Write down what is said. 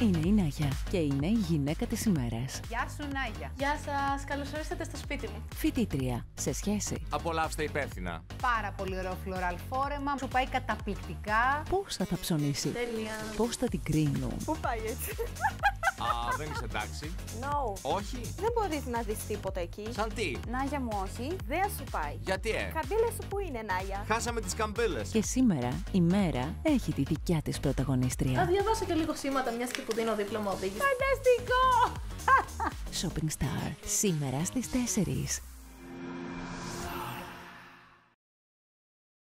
Είναι η Νάγια και είναι η γυναίκα της ημέρας. Γεια σου Νάγια. Γεια σας, καλώς ορίσατε στο σπίτι μου. Φοιτήτρια σε σχέση. Απολαύστε υπεύθυνα. Πάρα πολύ ωραίο φλωράλ φόρεμα. Σου πάει καταπληκτικά. Πώς θα τα ψωνίσει. Τέλεια. Πώς θα την κρίνουν. Πού πάει έτσι. Α, δεν είσαι εντάξει. No. Όχι. Δεν μπορείς να δεις τίποτα εκεί. Σαν τι; Νάγια μου όχι, δεν σου πάει. Γιατί ε; Καμπύλες σου που είναι Νάγια; Χάσαμε τις καμπύλες. Και σήμερα η μέρα έχει τη δικιά της Θα πρωταγωνίστρια. διαβάσω και λίγο σήματα μιας και που δίνω δίπλωμα οδήγηση. Φανταστικό! Shopping Star. Σήμερα στις 4.